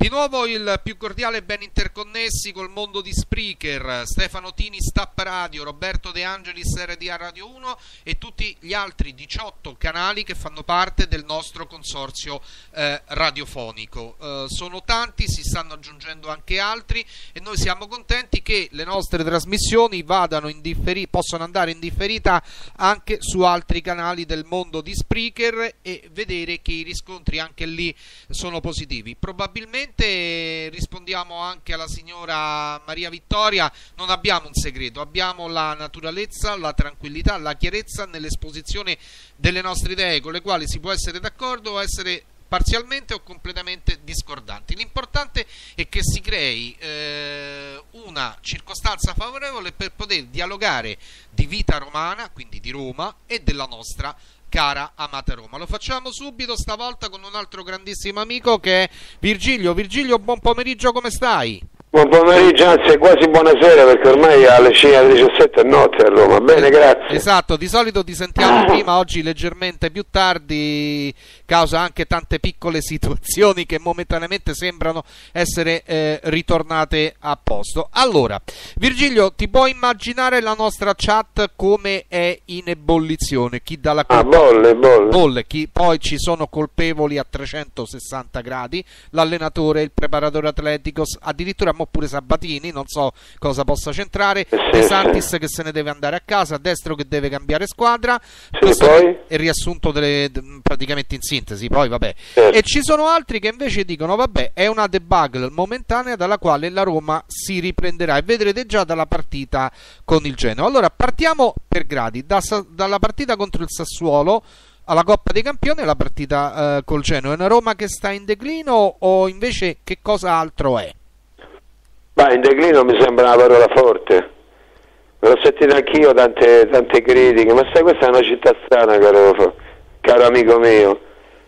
Di nuovo il più cordiale ben interconnessi col mondo di Spreaker, Stefano Tini Stap Radio, Roberto De Angelis RDA Radio 1 e tutti gli altri 18 canali che fanno parte del nostro consorzio eh, radiofonico. Eh, sono tanti, si stanno aggiungendo anche altri e noi siamo contenti che le nostre trasmissioni possano andare in differita anche su altri canali del mondo di Spreaker e vedere che i riscontri anche lì sono positivi. Probabilmente Ovviamente rispondiamo anche alla signora Maria Vittoria, non abbiamo un segreto, abbiamo la naturalezza, la tranquillità, la chiarezza nell'esposizione delle nostre idee con le quali si può essere d'accordo o essere parzialmente o completamente discordanti. L'importante è che si crei eh, una circostanza favorevole per poter dialogare di vita romana, quindi di Roma, e della nostra cara amata Roma. Lo facciamo subito, stavolta con un altro grandissimo amico che è Virgilio. Virgilio, buon pomeriggio, come stai? Buon pomeriggio, anzi quasi buonasera perché ormai alle 17 è notte a Roma. Bene, grazie. Esatto, di solito ti sentiamo prima, oggi leggermente più tardi, causa anche tante piccole situazioni che momentaneamente sembrano essere eh, ritornate a posto. Allora, Virgilio, ti puoi immaginare la nostra chat come è in ebollizione? Chi dà la colpa? Ah, bolle, bolle. Bolle, chi, poi ci sono colpevoli a 360 gradi, l'allenatore, il preparatore atletico, addirittura oppure Sabatini, non so cosa possa centrare, De Santis che se ne deve andare a casa, Destro che deve cambiare squadra, questo è il riassunto delle, praticamente in sintesi, poi vabbè. E ci sono altri che invece dicono vabbè è una debacle momentanea dalla quale la Roma si riprenderà e vedrete già dalla partita con il Genoa. Allora partiamo per gradi, da, dalla partita contro il Sassuolo alla Coppa dei Campioni la partita eh, col Genoa. È una Roma che sta in declino o invece che cosa altro è? Ma in declino mi sembra una parola forte. L'ho sentito anch'io tante, tante critiche, ma sai questa è una città strana, caro, caro amico mio.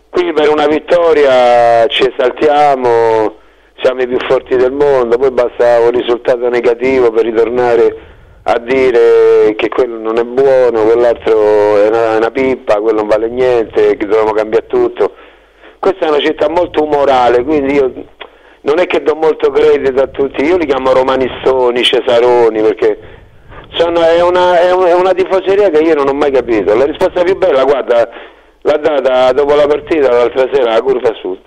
Qui per una vittoria ci esaltiamo, siamo i più forti del mondo, poi basta un risultato negativo per ritornare a dire che quello non è buono, quell'altro è una, una pippa, quello non vale niente, che dobbiamo cambiare tutto. Questa è una città molto umorale, quindi io non è che do molto credito a tutti, io li chiamo romanissoni, cesaroni, perché sono, è, una, è, una, tifoseria che io non ho mai capito. La risposta più bella, guarda, l'ha data dopo la partita l'altra sera la curva sud.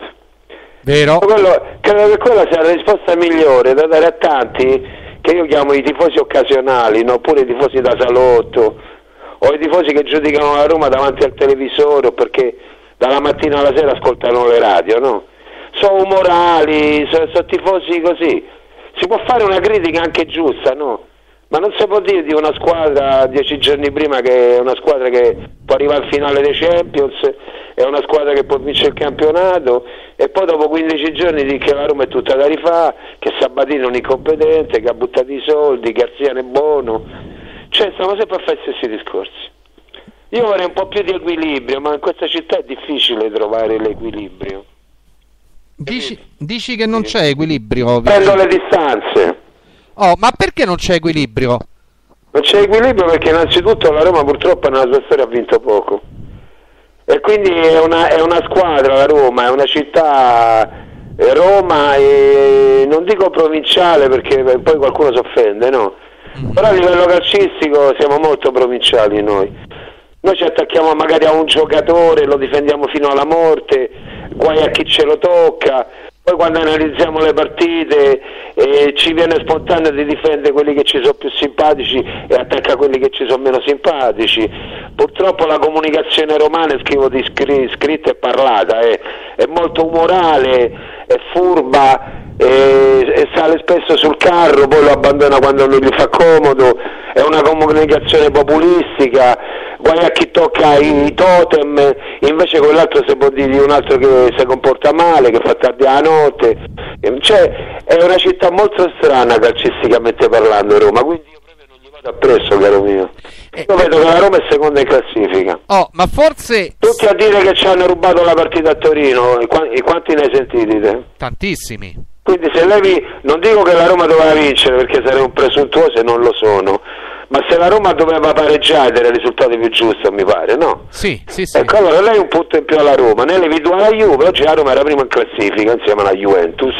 Vero? Quello, credo che quella sia la risposta migliore da dare a tanti che io chiamo i tifosi occasionali, no? oppure i tifosi da salotto, o i tifosi che giudicano la Roma davanti al televisore perché dalla mattina alla sera ascoltano le radio, no? Sono umorali, sono, sono tifosi così. Si può fare una critica anche giusta, no? Ma non si può dire di una squadra dieci giorni prima che è una squadra che può arrivare al finale dei Champions, è una squadra che può vincere il campionato e poi dopo 15 giorni di che la Roma è tutta da rifare, che Sabatini è un incompetente, che ha buttato i soldi, Garziano è buono. Cioè stiamo sempre a fare gli stessi discorsi. Io vorrei un po' più di equilibrio, ma in questa città è difficile trovare l'equilibrio. Dici, dici che non c'è equilibrio? Prendo le distanze. Oh, ma perché non c'è equilibrio? Non c'è equilibrio perché innanzitutto la Roma purtroppo nella sua storia ha vinto poco. E quindi è una, è una squadra la Roma, è una città è Roma e non dico provinciale perché poi qualcuno si offende, no? Mm. Però a livello calcistico siamo molto provinciali noi. Noi ci attacchiamo magari a un giocatore, lo difendiamo fino alla morte, guai a chi ce lo tocca, poi quando analizziamo le partite eh, ci viene spontaneo di difendere quelli che ci sono più simpatici e attacca quelli che ci sono meno simpatici. Purtroppo la comunicazione romana, scrivo di scr- scritta e parlata, è, è molto umorale, è furba, e, e, sale spesso sul carro, poi lo abbandona quando non gli fa comodo, è una comunicazione populistica, guai a chi tocca i totem, invece quell'altro si può dire di un altro che si comporta male, che fa tardi la notte, cioè è una città molto strana calcisticamente parlando Roma, quindi io proprio non gli vado appresso caro mio. Eh, io vedo che la Roma è seconda in classifica. Oh, ma forse... Tutti a dire che ci hanno rubato la partita a Torino, e quanti ne hai sentiti te? Tantissimi. Quindi se levi, non dico che la Roma doveva vincere perché sarei un presuntuoso e non lo sono, Ma se la Roma doveva pareggiare era il risultato più giusto, mi pare, no? Sì, sì, sì. Ecco, allora lei un punto in più alla Roma, nelle individuale la Juve, oggi la Roma era prima in classifica insieme alla Juventus,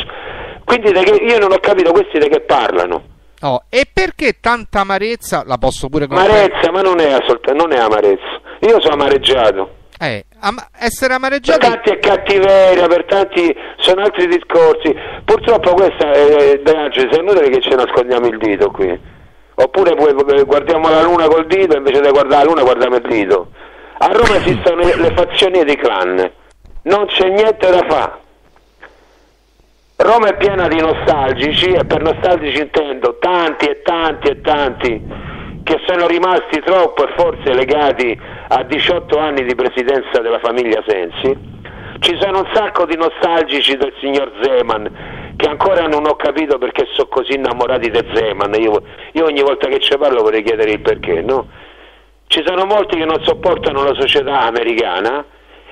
quindi io non ho capito questi di che parlano. Oh, e perché tanta amarezza? La posso pure Amarezza, ma non è, non è amarezza. Io sono amareggiato. Eh, am- essere amareggiati per tanti è cattiveria, per tanti sono altri discorsi. Purtroppo questa è De Angeli, è inutile che ci nascondiamo il dito qui. Oppure poi guardiamo la luna col dito invece di guardare la luna guardiamo il dito. A Roma esistono le fazioni di clan, non c'è niente da fare. Roma è piena di nostalgici e per nostalgici intendo tanti e tanti e tanti che sono rimasti troppo e forse legati a 18 anni di presidenza della famiglia Sensi. Ci sono un sacco di nostalgici del signor Zeman che ancora non ho capito perché sono così innamorati di Zeman. Io, io, ogni volta che ci parlo vorrei chiedere il perché, no? Ci sono molti che non sopportano la società americana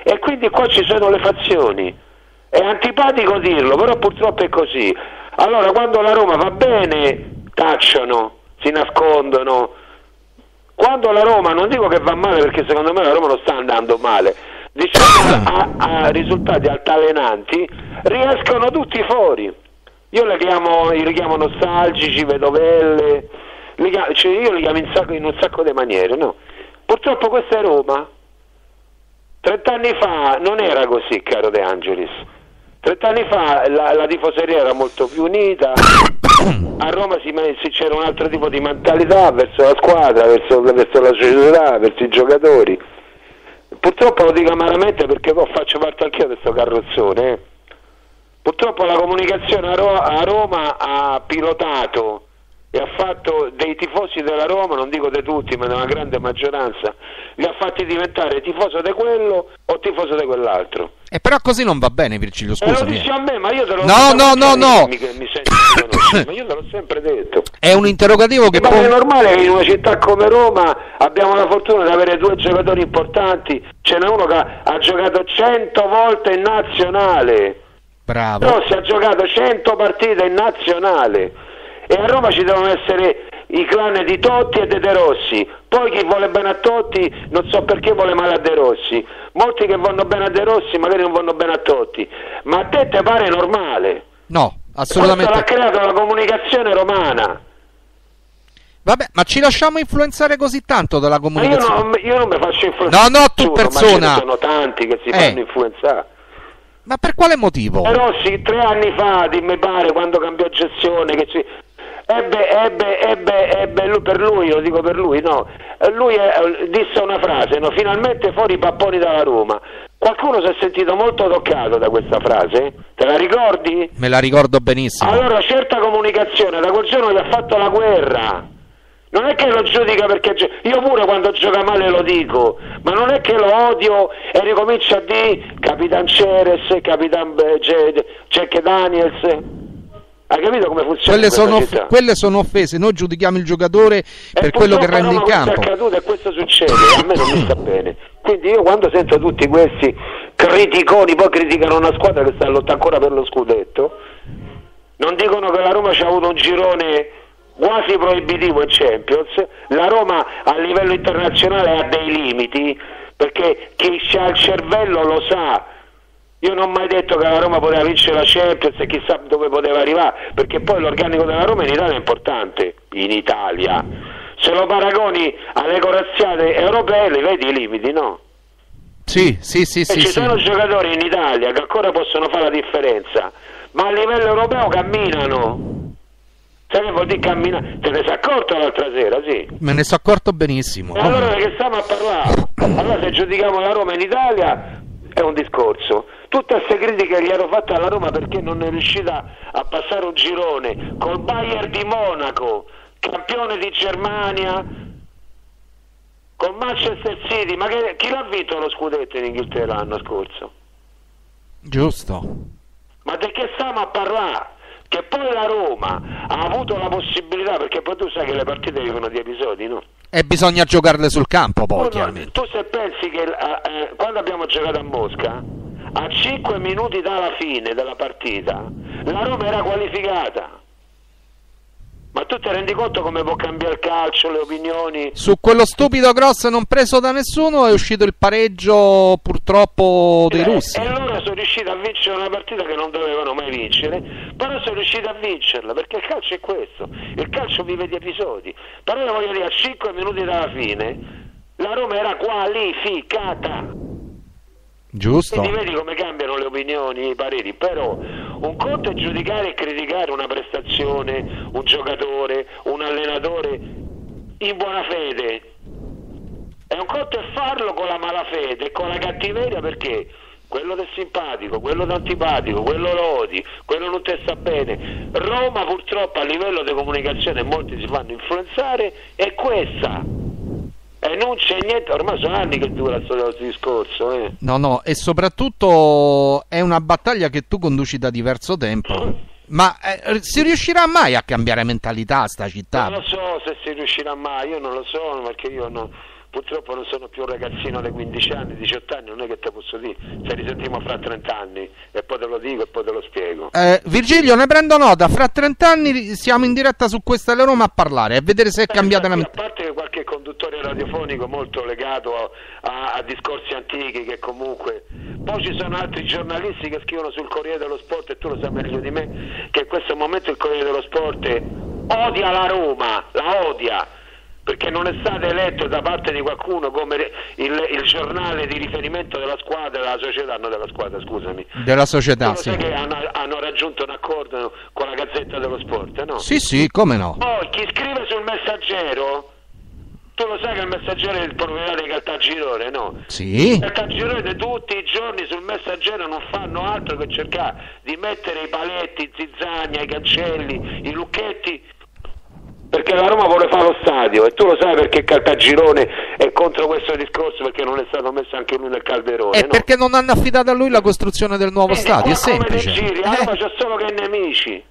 e quindi qua ci sono le fazioni. È antipatico dirlo, però purtroppo è così. Allora quando la Roma va bene, tacciano, si nascondono. Quando la Roma, non dico che va male perché secondo me la Roma non sta andando male, diciamo a, a risultati altalenanti, riescono tutti fuori. Io li chiamo, li chiamo nostalgici, vedovelle, li chiamo, cioè io li chiamo in, sacco, in un sacco di maniere, no? Purtroppo questa è Roma. Trent'anni fa non era così, caro De Angelis. Trent'anni fa la, la, tifoseria era molto più unita, a Roma si, c'era un altro tipo di mentalità verso la squadra, verso, verso la società, verso i giocatori. Purtroppo lo dico amaramente perché faccio parte anch'io di questo carrozzone. Eh. Purtroppo la comunicazione a Roma ha pilotato e ha fatto dei tifosi della Roma, non dico di tutti, ma della grande maggioranza, li ha fatti diventare tifoso di quello o tifoso di quell'altro. E però così non va bene, Virgilio, scusa. Eh, lo dici a me, ma io te lo No, no, no, no. Mi, mi senti ma io te l'ho sempre detto. È un interrogativo che Ma è normale che in una città come Roma abbiamo la fortuna di avere due giocatori importanti. Ce n'è uno che ha giocato 100 volte in nazionale. Bravo. No, si ha giocato 100 partite in nazionale e a Roma ci devono essere i clan di Totti e di De Rossi. Poi chi vuole bene a Totti non so perché vuole male a De Rossi. Molti che vanno bene a De Rossi magari non vanno bene a Totti. Ma a te te pare normale? No, assolutamente. Questo l'ha creato la comunicazione romana. Vabbè, ma ci lasciamo influenzare così tanto dalla comunicazione? Io non, io non, mi faccio influenzare. No, no, tu persona. Ma ci sono tanti che si eh. fanno influenzare. Ma per quale motivo? Però sì, tre anni fa, mi pare, quando cambiò gestione, che si, ebbe, ebbe, ebbe, ebbe lui, per lui, lo dico per lui, no, lui è, disse una frase, no, finalmente fuori i papponi dalla Roma. Qualcuno si è sentito molto toccato da questa frase? Te la ricordi? Me la ricordo benissimo. Allora, certa comunicazione, da quel giorno gli ha fatto la guerra. Non è che lo giudica perché io pure quando gioca male lo dico, ma non è che lo odio e ricomincia a dire Capitan Ceres, Capitan Jack Daniels. Hai capito come funziona? Quelle sono, off- quelle sono, offese, noi giudichiamo il giocatore per quello che rende in campo. Questo è accaduto e questo succede, a me non mi sta bene. Quindi io quando sento tutti questi criticoni, poi criticano una squadra che sta a lottare ancora per lo scudetto, non dicono che la Roma ci ha avuto un girone quasi proibitivo in Champions, la Roma a livello internazionale ha dei limiti, perché chi ha il cervello lo sa io non ho mai detto che la Roma poteva vincere la Champions e chissà dove poteva arrivare, perché poi l'organico della Roma in Italia è importante, in Italia. Se lo paragoni alle corazziate europee, le vedi i limiti, no? Sì, sì, sì. E sì ci sì. sono giocatori in Italia che ancora possono fare la differenza, ma a livello europeo camminano. Sai che vuol dire camminare? Te ne sei accorto l'altra sera, sì? Me ne sono accorto benissimo. E allora che stiamo a parlare? Allora se giudichiamo la Roma in Italia è un discorso. Tutte queste critiche che gli ero fatte alla Roma perché non è riuscita a passare un girone col Bayern di Monaco, campione di Germania, col Manchester City, ma che, chi l'ha vinto lo scudetto in Inghilterra l'anno scorso? Giusto. Ma di che stiamo a parlare? Che poi la Roma ha avuto la possibilità, perché poi tu sai che le partite vivono di episodi, no? E bisogna giocarle sul campo poi, tu, chiaramente. Tu se pensi che eh, eh quando abbiamo giocato a Mosca, a 5 minuti dalla fine della partita, la Roma era qualificata. Ma tu ti rendi conto come può cambiare il calcio, le opinioni? Su quello stupido cross non preso da nessuno è uscito il pareggio purtroppo dei Eh, russi. E loro sono riusciti a vincere una partita che non dovevano mai vincere, però sono riusciti a vincerla, perché il calcio è questo, il calcio vive di episodi. Però io voglio dire, a 5 minuti dalla fine, la Roma era qualificata. Giusto? Quindi vedi come cambiano le opinioni, i pareri, però un conto è giudicare e criticare una prestazione, un giocatore, un allenatore in buona fede. E un conto è farlo con la malafede e con la cattiveria perché quello del simpatico, quello d'antipatico, quello lo odi, quello non ti sta bene. Roma purtroppo a livello di comunicazione molti si fanno influenzare è questa. E non c'è niente, ormai sono anni che dura questo discorso, eh. No, no, e soprattutto è una battaglia che tu conduci da diverso tempo. Ma eh, si riuscirà mai a cambiare mentalità a sta città? Non lo so se si riuscirà mai, io non lo so perché io no- purtroppo non sono più un ragazzino di 15 anni, 18 anni, non è che te posso dire, se risentiamo fra 30 anni e poi te lo dico e poi te lo spiego. Eh, Virgilio, ne prendo nota. Fra 30 anni siamo in diretta su questa Le Roma a parlare, a vedere se è cambiata la mentalità. A parte che qualche conduttore radiofonico molto legato a, a- a discorsi antichi che comunque... Poi ci sono altri giornalisti che scrivono sul Corriere dello Sport e tu lo sai meglio di me che in questo momento il Corriere dello Sport odia la Roma, la odia. Perché non è stato eletto da parte di qualcuno come il, il giornale di riferimento della squadra, della società, no della squadra, scusami. Della società, sì. che hanno, hanno raggiunto un accordo con la Gazzetta dello Sport, no? Sì, sì, come no? Poi chi scrive sul messaggero, tu lo sai che il messaggero è il proprietario di Caltagirone, no? Sì. Il Caltagirone tutti i giorni sul messaggero non fanno altro che cercare di mettere i paletti, i zizzania, i cancelli, i lucchetti. Perché la Roma vuole fare lo stadio e tu lo sai perché Caltagirone è contro questo discorso perché non è stato messo anche lui nel calderone. È no? perché non hanno affidato a lui la costruzione del nuovo Eh, stadio, è semplice. giri, a Roma Eh, c'è solo che nemici.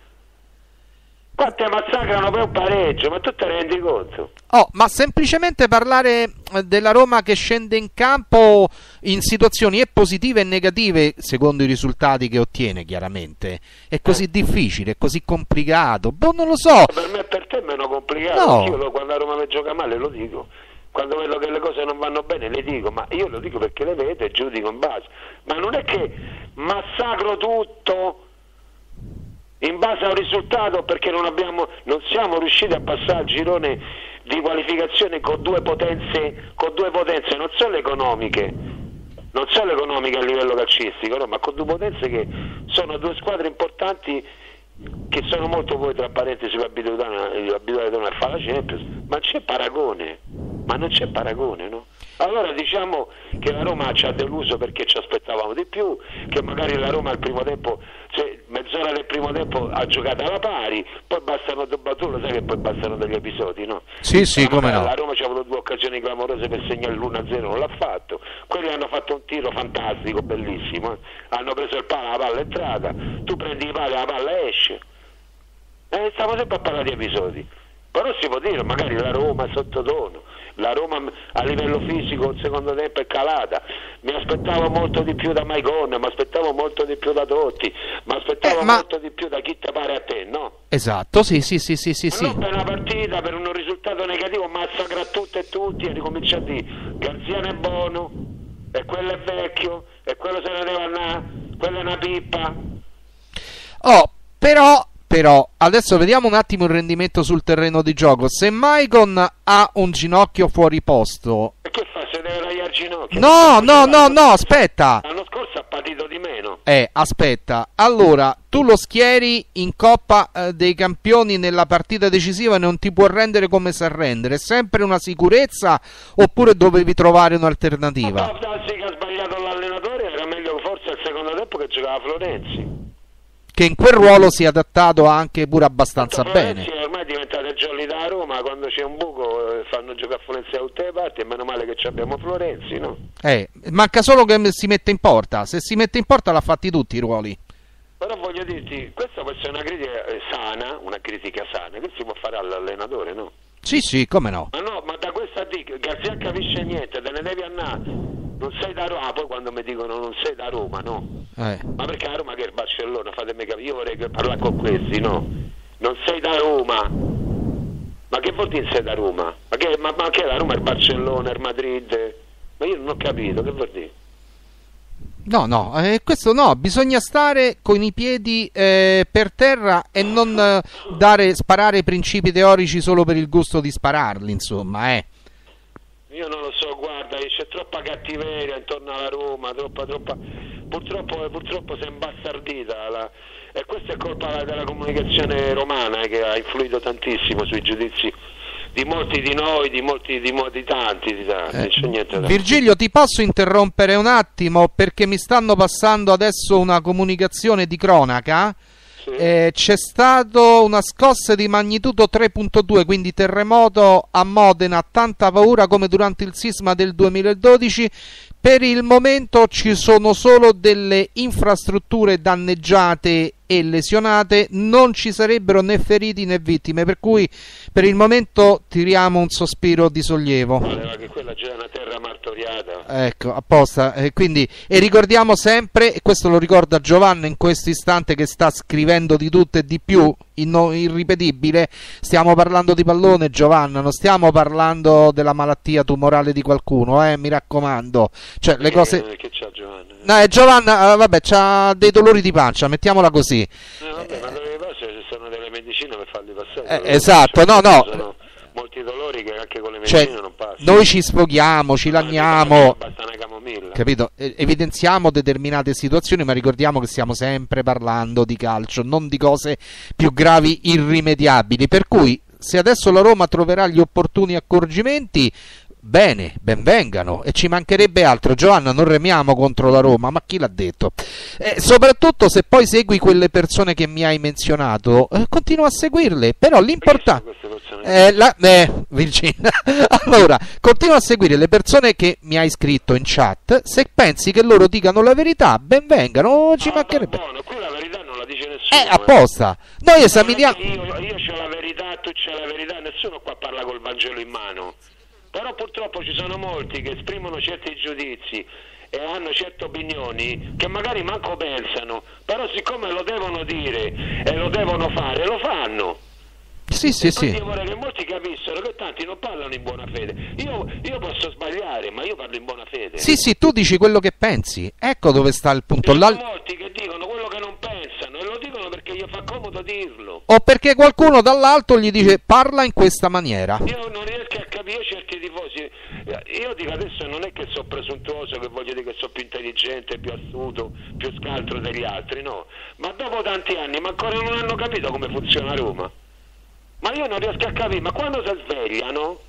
Qua massacrano per un pareggio, ma tu te ne rendi conto? Oh, ma semplicemente parlare eh, della Roma che scende in campo in situazioni e positive e negative, secondo i risultati che ottiene, chiaramente, è così difficile, è così complicato. Boh, non lo so. Per me e per te è meno complicato, No. lo- quando la Roma mi gioca male lo dico. Quando vedo che le cose non vanno bene le dico, ma io lo dico perché le vedo e giudico in base. Ma non è che massacro tutto in base a un risultato perché non, abbiamo, non siamo riusciti a passare il girone di qualificazione con due potenze, con due potenze non solo economiche, non solo economiche a livello calcistico, no, ma con due potenze che sono due squadre importanti che sono molto voi tra parentesi abituati a fare la Champions, ma c'è paragone, ma non c'è paragone, no? Allora diciamo che la Roma ci ha deluso perché ci aspettavamo di più, che magari la Roma al primo tempo, se mezz'ora del primo tempo ha giocato alla pari, poi bastano, tu lo sai che poi bastano degli episodi, no? Sì, sì, come no. La Roma ci ha avuto due occasioni clamorose per segnare l'1-0, non l'ha fatto. Quelli hanno fatto un tiro fantastico, bellissimo. eh. Hanno preso il palo, la palla è entrata, tu prendi i pali, la palla esce. E stiamo sempre a parlare di episodi. Però si può dire, magari la Roma sottotono, la Roma a livello fisico il secondo tempo è calata, mi aspettavo molto di più da Maicon, mi aspettavo molto di più da Totti, mi aspettavo Eh, ma- molto di più da chi te pare a te, no? Esatto, sì, sì, sì, sì, sì, sì. non per una partita, per un risultato negativo, massacra tutte e tutti e ricomincia a dire Garziano è buono, e quello è vecchio, e quello se ne deve andare, quella è una pippa. Oh, però, però, adesso vediamo un attimo il rendimento sul terreno di gioco. Se Maicon ha un ginocchio fuori posto... E che fa? Se deve tagliare il ginocchio? No, no, no, no, aspetta. L'anno scorso ha patito di meno. Eh, aspetta. Allora, tu lo schieri in Coppa eh, dei Campioni nella partita decisiva e non ti può rendere come sa rendere. È sempre una sicurezza oppure dovevi trovare un'alternativa? Darsi che ha sbagliato l'allenatore, era meglio forse al secondo tempo che giocava Florenzi. Che in quel ruolo si è adattato anche pure abbastanza bene. è ormai diventato il jolly da Roma, quando c'è un buco eh, fanno giocare Florenzi da tutte le parti, e meno male che ci abbiamo Florenzi, no? Eh, manca solo che si mette in porta. Se si mette in porta l'ha fatti tutti i ruoli. Però voglio dirti, questa può essere una critica eh, sana, una critica sana, che si può fare all'allenatore, no? Sì, sì, come no. Ma no, ma da questa a che Garzia capisce niente, te ne devi andare. Non sei da Roma, poi quando mi dicono non sei da Roma, no? Eh. Ma perché a Roma che è il Barcellona? Fatemi capire, io vorrei parlare con questi, no? Non sei da Roma, Ma che vuol dire sei da Roma? Ma che, ma, ma che la Roma è il Barcellona, il Madrid? Ma io non ho capito, che vuol dire? No, no, eh, questo no, bisogna stare con i piedi eh, per terra e non eh, dare, sparare principi teorici solo per il gusto di spararli, insomma, eh. Io non lo so, guarda, c'è troppa cattiveria intorno alla Roma, troppa, troppa... Purtroppo, purtroppo si è imbastardita la... e questa è colpa della comunicazione romana eh, che ha influito tantissimo sui giudizi di molti di noi, di molti di, di tanti, di tanti. Eh, c'è niente da Virgilio, ti posso interrompere un attimo perché mi stanno passando adesso una comunicazione di cronaca. Eh, c'è stata una scossa di magnitudo 3.2, quindi terremoto a Modena, tanta paura come durante il sisma del 2012. Per il momento ci sono solo delle infrastrutture danneggiate e lesionate, non ci sarebbero né feriti né vittime, per cui per il momento tiriamo un sospiro di sollievo. Voleva che quella già è una terra martoriata. Ecco, apposta. E, quindi, e ricordiamo sempre, e questo lo ricorda Giovanna in questo istante che sta scrivendo di tutto e di più, irripetibile, stiamo parlando di pallone Giovanna, non stiamo parlando della malattia tumorale di qualcuno, eh, mi raccomando. Cioè, le cose... Eh, che c'ha Giovanna? No, eh, Giovanna, vabbè, c'ha dei dolori di pancia, mettiamola così. Eh, vabbè, ma dove passa ci sono delle medicine per farli passare. Eh, esatto, no, no. Sono molti dolori che anche con le cioè, medicine cioè, non passano. Noi ci sfoghiamo, ci lagniamo. Capito? Evidenziamo determinate situazioni, ma ricordiamo che stiamo sempre parlando di calcio, non di cose più gravi irrimediabili. Per cui se adesso la Roma troverà gli opportuni accorgimenti, Bene, benvengano e ci mancherebbe altro. Giovanna, non remiamo contro la Roma, ma chi l'ha detto? Eh, soprattutto se poi segui quelle persone che mi hai menzionato, eh, continua a seguirle. Però l'importante. Eh, la... eh, Virginia. allora, continua a seguire le persone che mi hai scritto in chat. Se pensi che loro dicano la verità, benvengano. Ci ah, mancherebbe. Buono, qui la verità non la dice nessuno. Eh, apposta. Noi esaminiamo. Io, io ho la verità, tu c'hai la verità, nessuno qua parla col Vangelo in mano. Però purtroppo ci sono molti che esprimono certi giudizi e hanno certe opinioni che magari manco pensano, però siccome lo devono dire e lo devono fare, lo fanno. Sì, sì, sì. Io vorrei che molti capissero che tanti non parlano in buona fede. Io, io, posso sbagliare, ma io parlo in buona fede. Sì, sì, tu dici quello che pensi. Ecco dove sta il punto. Ci sono molti che dicono quello che non pensano perché gli fa comodo dirlo. O perché qualcuno dall'alto gli dice parla in questa maniera. Io non riesco a capire certi tifosi. Io dico adesso non è che sono presuntuoso, che voglio dire che sono più intelligente, più astuto, più scaltro degli altri, no. Ma dopo tanti anni, ma ancora non hanno capito come funziona Roma. Ma io non riesco a capire, ma quando si svegliano?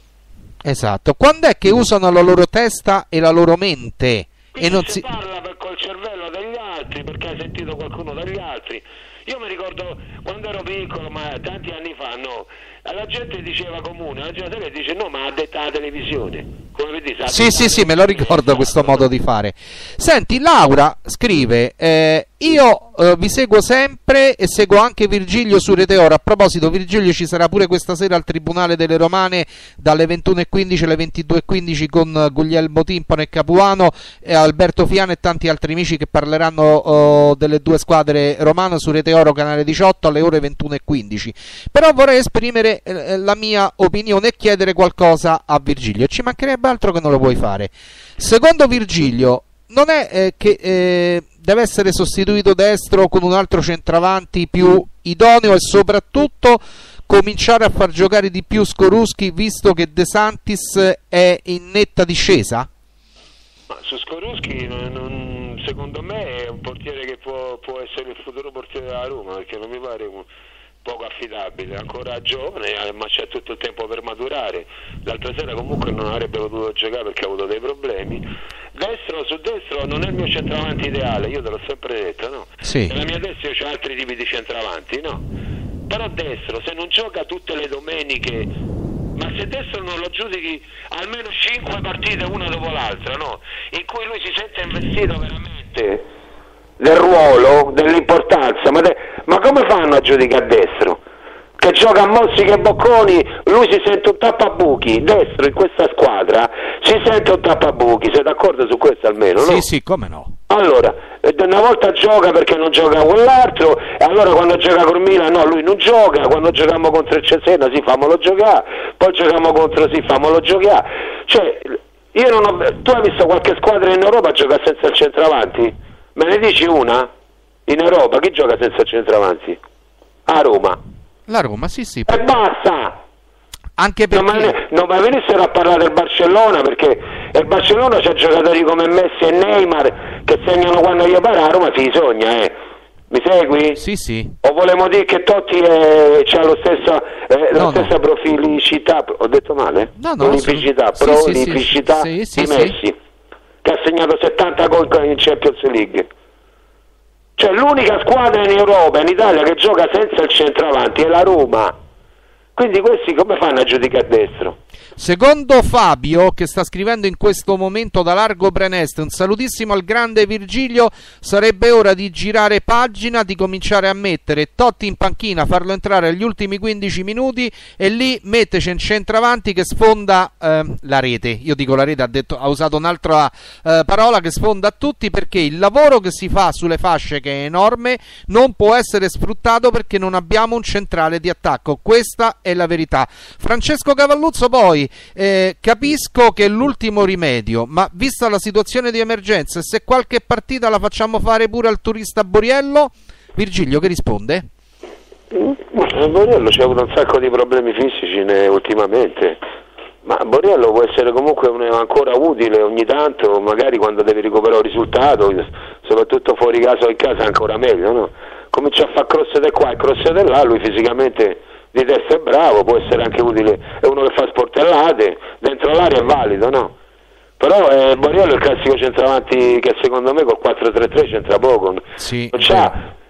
Esatto, quando è che usano la loro testa e la loro mente? Quindi e non si, si parla per col cervello degli altri, perché hai sentito qualcuno dagli altri. Io mi ricordo quando ero piccolo, ma tanti anni fa, no, la gente diceva comune, la gente dice no, ma ha detto la televisione. Come vedi, sa sì, sì, sì, me lo ricordo questo modo di fare. Senti, Laura scrive, eh, io eh, vi seguo sempre e seguo anche Virgilio su Rete Oro. A proposito, Virgilio ci sarà pure questa sera al Tribunale delle Romane dalle 21.15 alle 22.15 con Guglielmo Timpano e Capuano, e Alberto Fiano e tanti altri amici che parleranno oh, delle due squadre romane su Rete Oro, canale 18 alle ore 21.15. Però vorrei esprimere eh, la mia opinione e chiedere qualcosa a Virgilio. Ci mancherebbe altro che non lo puoi fare. Secondo Virgilio, non è eh, che eh, deve essere sostituito destro con un altro centravanti più idoneo e soprattutto cominciare a far giocare di più Skoruschi visto che De Santis è in netta discesa? Su Skoruschi non, secondo me è un portiere che può, può, essere il futuro portiere della Roma perché non mi pare poco affidabile, ancora giovane, eh, ma c'è tutto il tempo per maturare. L'altra sera comunque non avrebbe potuto giocare perché ha avuto dei problemi. Destro su destro non è il mio centravanti ideale, io te l'ho sempre detto, no? Sì. Nella mia destra ho altri tipi di centravanti, no? Però destro, se non gioca tutte le domeniche ma se destro non lo giudichi almeno 5 partite una dopo l'altra, no? In cui lui si sente investito veramente del ruolo, dell'importanza, ma, de- ma, come fanno a giudicare a destro? Che gioca a Mossi e Bocconi, lui si sente un tappabuchi, destro in questa squadra si sente un tappabuchi, sei d'accordo su questo almeno? Sì, no? sì, come no? Allora, e una volta gioca perché non gioca con l'altro e allora quando gioca con Milan no lui non gioca quando giochiamo contro il Cesena si famolo giocare poi giochiamo contro si famolo giocare cioè io non ho, tu hai visto qualche squadra in Europa giocare senza il centravanti? me ne dici una? in Europa chi gioca senza il centravanti? a Roma La Roma, sì, sì. e basta Anche non perché... me, non me venissero a parlare del Barcellona perché il Barcellona c'ha giocatori come Messi e Neymar che segnano quando gli pare a Roma si sogna eh. mi segui? Sì, sì. o volevamo dire che Totti è, c'ha lo stesso, eh, la No, no. stessa profilicità ho detto male? No, no, prolificità, sì, prolificità sì, sì, di. Messi che ha segnato 70 gol in Champions League cioè l'unica squadra in Europa, in Italia che gioca senza il centravanti è la Roma quindi questi come fanno a giudicare a destro? Secondo Fabio, che sta scrivendo in questo momento da Largo Preneste, un salutissimo al grande Virgilio, sarebbe ora di girare pagina, di cominciare a mettere Totti in panchina, farlo entrare agli ultimi 15 minuti e lì metteci un centravanti che sfonda ehm, la rete. Io dico la rete, ha, detto- ha usato un'altra eh, parola che sfonda a tutti perché il lavoro che si fa sulle fasce, che è enorme, non può essere sfruttato perché non abbiamo un centrale di attacco. Questa è la verità. Francesco Cavalluzzo poi eh, capisco che è l'ultimo rimedio, ma vista la situazione di emergenza, se qualche partita la facciamo fare pure al turista Boriello, Virgilio che risponde? Ma Borriello c'ha avuto un sacco di problemi fisici ne- ultimamente, ma Borriello può essere comunque un- ancora utile ogni tanto, magari quando deve recuperare un risultato, soprattutto fuori casa o in casa ancora meglio, no? Comincia a fare cross da qua e cross da là, lui fisicamente di testa è bravo, può essere anche utile, è uno che fa sportellate, dentro l'area è valido, no? Però eh, Borriello è il classico centravanti che secondo me col 4-3-3 c'entra poco. Sì,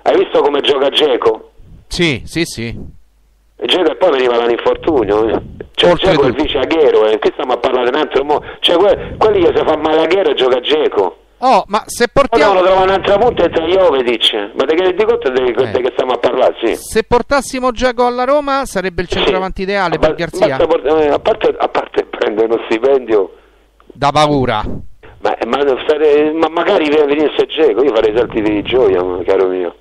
hai visto come gioca Geco? Sì, sì, sì. Geco e poi veniva dall'infortunio. eh. Cioè. Geco è il vice Aghero, e qui stiamo a parlare di un altro modo. Cioè que- quelli che si fa male Aghero e gioca Geco. Oh, ma se portiamo... devono trovare un'altra punta e tra Jovetic. Ma te che rendi conto di Eh. che stiamo a parlare? Sì. Se portassimo Giacomo alla Roma sarebbe il centravanti ideale per Ma- Garzia. port- eh, a, parte, a parte prendere uno stipendio, Da paura. ma, ma, stare- ma magari venisse Geco, io farei salti di gioia, caro mio.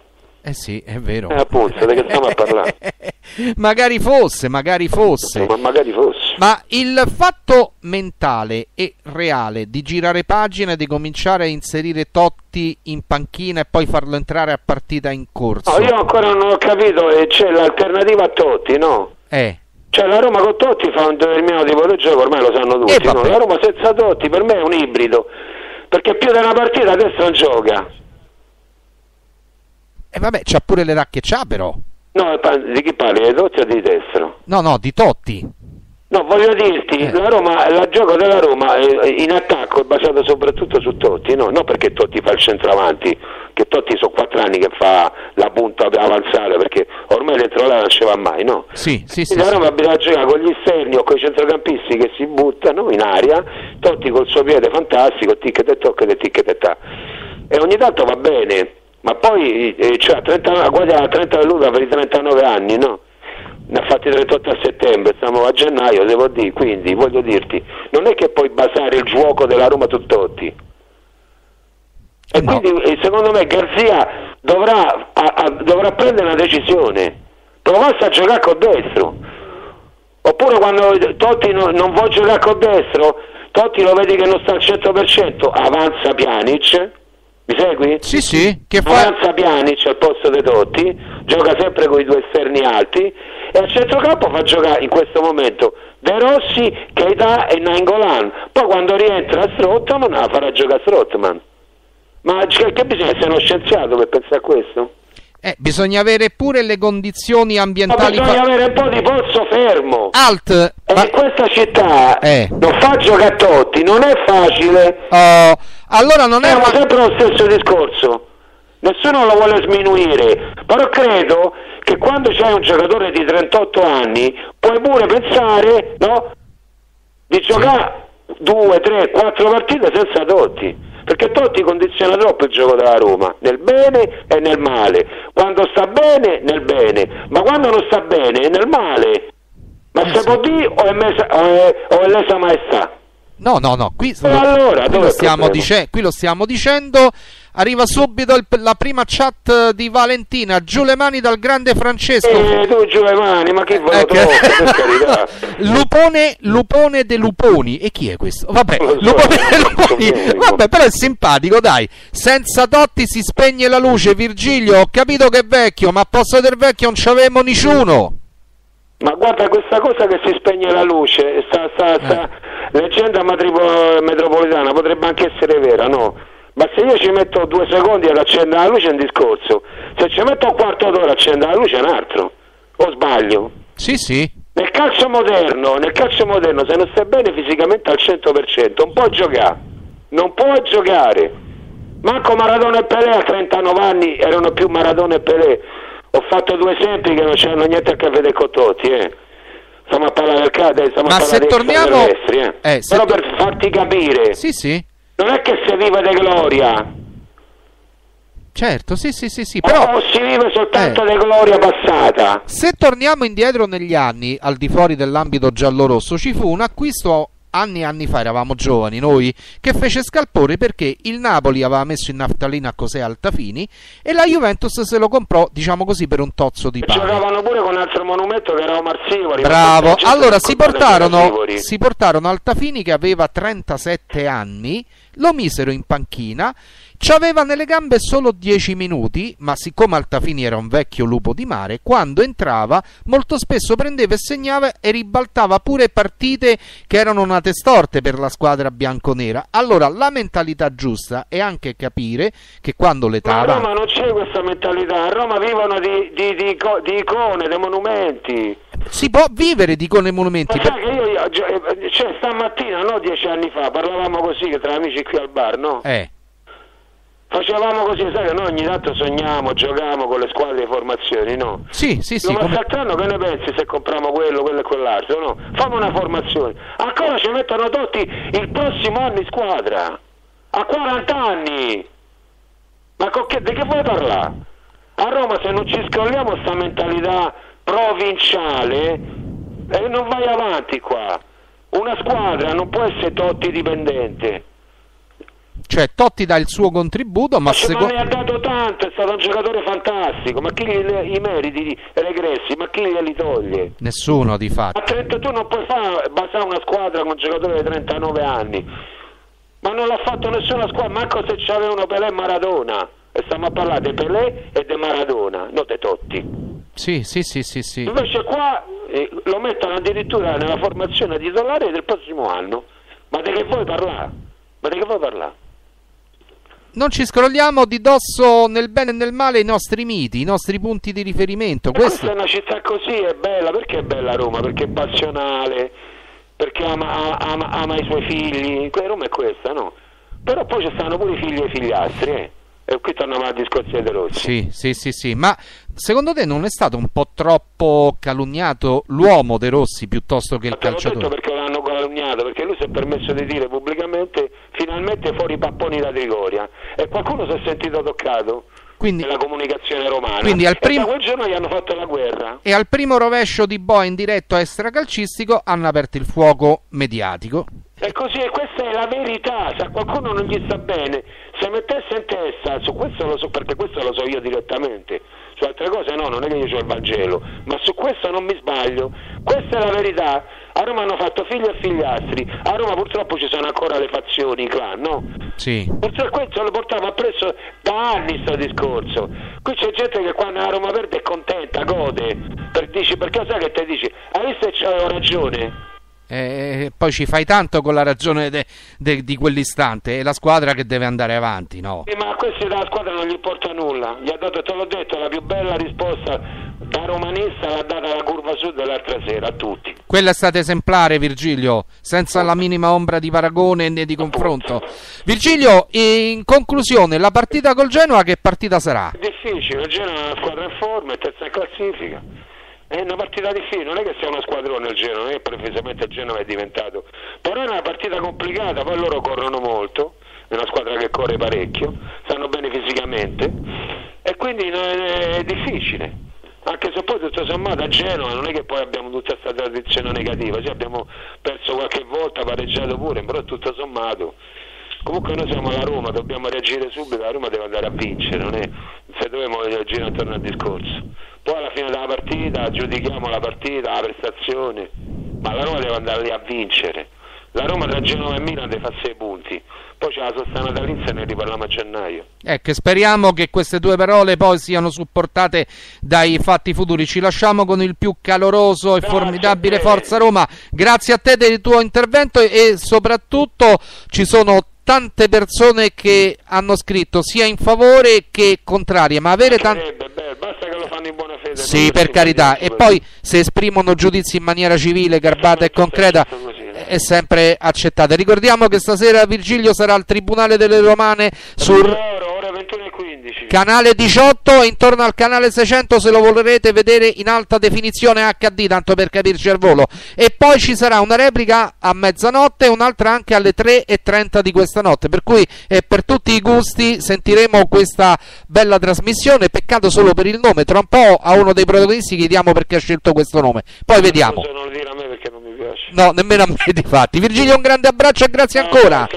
Eh sì, è vero. Eh, appunto, di che stiamo a parlare? magari fosse, magari fosse. Ma magari fosse. Ma il fatto mentale e reale di girare pagina e di cominciare a inserire Totti in panchina e poi farlo entrare a partita in corso. No, io ancora non ho capito, eh, c'è l'alternativa a Totti, no? Eh, Cioè la Roma con Totti fa un determinato tipo di gioco, ormai lo sanno tutti, Eh, no? La Roma senza Totti per me è un ibrido, perché più di una partita adesso non gioca. e vabbè, c'ha pure le racche c'ha però. No, pa- di chi parli? Di Totti o di destro? No, no, di Totti. No, voglio dirti, Eh. la Roma, il gioco della Roma eh, in attacco è basato soprattutto su Totti, no? Non perché Totti fa il centravanti, che Totti sono quattro anni che fa la punta avanzata, perché ormai dentro là non ci va mai, no? Sì, sì, sì. La sì. Roma bisogna giocare con gli esterni o con i centrocampisti che si buttano in aria, Totti col suo piede fantastico, tic e toc e tic e ta. E ogni tanto va bene, ma poi eh, cioè, a 30, quasi a 30 luglio per i 39 anni, no? Ne ha fatti 38 a settembre, siamo a gennaio, devo dire, quindi voglio dirti, non è che puoi basare il gioco della Roma su Totti. E No. quindi eh, secondo me Garzia dovrà, a- a- dovrà prendere una decisione, provarsi a giocare con destro. Oppure quando Totti no- non vuole giocare con destro, Totti lo vedi che non sta al 100%, avanza Pjanic, mi segui? Sì, sì, che fa... Avanza Pjanic al posto di Totti, gioca sempre con i due esterni alti e al centrocampo fa giocare in questo momento De Rossi, Keita e Nainggolan. Poi quando rientra Strottman la farà giocare Strottman. Ma cioè, che bisogna essere uno scienziato per pensare a questo? Eh, bisogna avere pure le condizioni Ma ambientali... bisogna fa- avere un po' di polso fermo. Alt! E ma- questa città Eh. non fa giocare a Totti, non è facile. Oh, allora non è una... sempre lo stesso discorso. Nessuno lo vuole sminuire, però credo che quando c'è un giocatore di 38 anni puoi pure pensare no, di giocare due, tre, quattro partite senza Totti. Perché Totti condiziona troppo il gioco della Roma, nel bene e nel male. Quando sta bene, nel bene, ma quando non sta bene, è nel male. Ma Eh se sì. può dire o è, mesa- o è, o è lesa maestà? No, no, no, qui, E allora, qui lo stiamo dice- qui lo stiamo dicendo arriva subito il- la prima chat di Valentina. Giù le mani dal grande Francesco. Eh, tu giù le mani, ma Ecco. troppo, per carità. Lupone, Lupone de Luponi. E chi è questo? Vabbè, so, Lupone de Luponi. Vabbè, però è simpatico, dai. Senza Totti si spegne la luce. Virgilio, ho capito che è vecchio, ma a posto del vecchio non c'avevamo nessuno. Ma guarda questa cosa che si spegne la luce, sta, sta, sta Eh. leggenda metropolitana potrebbe anche essere vera, no? Ma se io ci metto due secondi ad accendere la luce è un discorso, se ci metto un quarto d'ora ad accendere la luce è un altro, o sbaglio? Sì, sì. Nel calcio moderno, nel calcio moderno se non stai bene fisicamente al 100% non puoi giocare, non puoi giocare. Manco Maradona e Pelé a 39 anni erano più Maradona e Pelé. Ho fatto due esempi che non c'hanno niente a che vedere con Totti, eh. Stiamo a parlare del CAD, stiamo Ma a se parlare di torniamo- eh. eh, se Però per farti capire, Sì, sì. Non è che si vive di gloria, Certo, sì, sì, sì, sì. Però si vive soltanto Eh. di gloria passata. se torniamo indietro negli anni, al di fuori dell'ambito giallo-rosso, ci fu un acquisto anni e anni fa, eravamo giovani noi, che fece scalpore perché il Napoli aveva messo in naftalina Cos'è Altafini e la Juventus se lo comprò, diciamo così, per un tozzo di pane. giocavano pure con un altro monumento che era Omar Sivori. Bravo, allora si portarono, si portarono Altafini che aveva 37 anni, lo misero in panchina, ci aveva nelle gambe solo 10 minuti, ma siccome Altafini era un vecchio lupo di mare, quando entrava molto spesso prendeva e segnava e ribaltava pure partite che erano nate storte per la squadra bianconera. Allora la mentalità giusta è anche capire che quando l'età Ma a. Roma non c'è questa mentalità, a Roma vivono di, di- di di icone, di monumenti. Si può vivere di con i monumenti. Ma sai che io, io- cioè, cioè, stamattina, no dieci anni fa, parlavamo così che tra amici qui al bar, no? Eh, Facevamo così, sai che noi ogni tanto sogniamo, giochiamo con le squadre di formazioni, no? sì, sì, sì. Ma come- Saltrano che ne pensi se compriamo quello, quello e quell'altro, no? Fammi una formazione. Ancora ci mettono tutti il prossimo anno in squadra. A 40 anni. Ma con che, di che vuoi parlare? A Roma se non ci scrolliamo sta mentalità provinciale e non vai avanti qua. Una squadra non può essere Totti dipendente. Cioè, Totti dà il suo contributo, ma Ma secondo... ne ha dato tanto, è stato un giocatore fantastico, ma chi gli, i meriti regressi, ma chi glieli toglie? Nessuno di fatto. A 30 tu non puoi fare, basare una squadra con un giocatore di 39 anni, ma non l'ha fatto nessuna squadra, manco se c'avevano Pelé e Maradona. E stiamo a parlare di Pelé e di Maradona, non di Totti. Sì, sì, sì, sì, sì. Invece qua eh, lo mettono addirittura nella formazione titolare del prossimo anno. Ma di che vuoi parlare? Ma di che vuoi parlare? Non ci scrolliamo di dosso nel bene e nel male i nostri miti, i nostri punti di riferimento. E Questa è Questo... una città così, è bella, perché è bella Roma? Perché è passionale, perché ama, ama- ama i suoi figli, Roma è questa, no? Però poi ci stanno pure i figli e i figliastri, eh? E qui torniamo al discorso dei Rossi. Sì, sì, sì, sì. Ma secondo te non è stato un po' troppo calunniato l'uomo De Rossi piuttosto che il te l'ho detto calciatore? perché calunniato, perché lui si è permesso di dire pubblicamente finalmente fuori i papponi da Trigoria e qualcuno si è sentito toccato Quindi, nella comunicazione romana Quindi al e prim- da quel giorno gli hanno fatto la guerra. e al primo rovescio di Boa in diretto extracalcistico hanno aperto il fuoco mediatico. E così, e questa è la verità, se a qualcuno non gli sta bene, se mettesse in testa, su questo lo so, perché questo lo so io direttamente, su altre cose no, non è che io ho il Vangelo, ma su questo non mi sbaglio, questa è la verità, a Roma hanno fatto figli e figliastri, a Roma purtroppo ci sono ancora le fazioni, i clan, no? Sì. Purtroppo questo lo portava appresso da anni sto discorso. Qui c'è gente che quando la Roma Verde è contenta, gode, per, dici, perché sai che te dici, hai visto che c'avevo ragione? E poi ci fai tanto con la ragione de- de- di quell'istante. È la squadra che deve andare avanti, no? Sì, ma a questi della squadra non gli importa nulla. Gli ha dato, te l'ho detto, la più bella risposta da romanista l'ha data la curva sud dell'altra sera a tutti. Quella è stata esemplare, Virgilio, senza la minima ombra di paragone né di confronto. Virgilio, in conclusione, la partita col Genoa che partita sarà? È difficile, il Genoa è una squadra in forma, è terza in classifica. È una partita difficile, non è che sia una squadrone il Genoa, non è che precisamente il Genoa è diventato. Però è una partita complicata, poi loro corrono molto, è una squadra che corre parecchio, stanno bene fisicamente e quindi è, difficile. Anche se poi tutto sommato a Genova non è che poi abbiamo tutta questa tradizione negativa, sì abbiamo perso qualche volta, pareggiato pure, però tutto sommato Comunque noi siamo la Roma, dobbiamo reagire subito, la Roma deve andare a vincere, non è se dobbiamo reagire attorno al discorso. Poi alla fine della partita giudichiamo la partita, la prestazione, ma la Roma deve andare lì a vincere. La Roma tra Genova e Milan deve fare 6 punti, poi c'è la sosta natalizia e ne riparliamo a gennaio. Ecco, speriamo che queste due parole poi siano supportate dai fatti futuri. Ci lasciamo con il più caloroso e Grazie formidabile Forza Roma. Grazie a te del tuo intervento e soprattutto ci sono tante persone che hanno scritto sia in favore che contrarie, ma avere tante basta che lo fanno in buona fede. Sì, per carità, e poi se esprimono giudizi in maniera civile, garbata e concreta è sempre accettata. Ricordiamo che stasera Virgilio sarà al Tribunale delle Romane sul canale 18 e intorno al canale 600 se lo vorrete vedere in alta definizione HD, tanto per capirci al volo. E poi ci sarà una replica a mezzanotte e un'altra anche alle 3.30 di questa notte, per cui eh, per tutti i gusti sentiremo questa bella trasmissione. Peccato solo per il nome, tra un po' a uno dei protagonisti chiediamo perché ha scelto questo nome. Poi vediamo. No, nemmeno a me di fatti. Virgilio, un grande abbraccio e grazie ancora.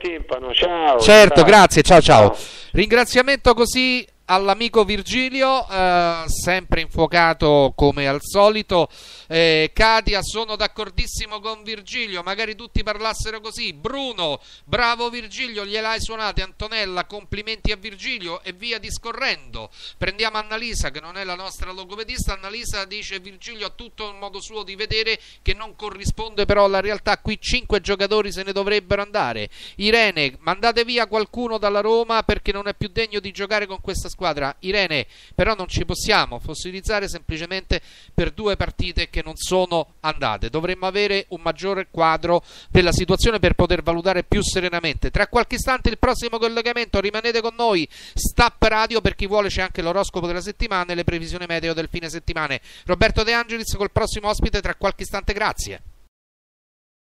Timpano, ciao. Certo, ciao. grazie, ciao ciao. ciao. Ringraziamento così all'amico Virgilio, eh, sempre infuocato come al solito. Eh, Katia, sono d'accordissimo con Virgilio, magari tutti parlassero così. Bruno, bravo Virgilio, gliel'hai suonate. Antonella, complimenti a Virgilio e via discorrendo. Prendiamo Annalisa, che non è la nostra logopedista. Annalisa dice Virgilio ha tutto un modo suo di vedere che non corrisponde però alla realtà. Qui cinque giocatori se ne dovrebbero andare. Irene, mandate via qualcuno dalla Roma perché non è più degno di giocare con questa squadra squadra. Irene, però non ci possiamo fossilizzare semplicemente per due partite che non sono andate. Dovremmo avere un maggiore quadro della situazione per poter valutare più serenamente. Tra qualche istante il prossimo collegamento, rimanete con noi. Stap Radio, per chi vuole c'è anche l'oroscopo della settimana e le previsioni meteo del fine settimana. Roberto De Angelis col prossimo ospite tra qualche istante, grazie.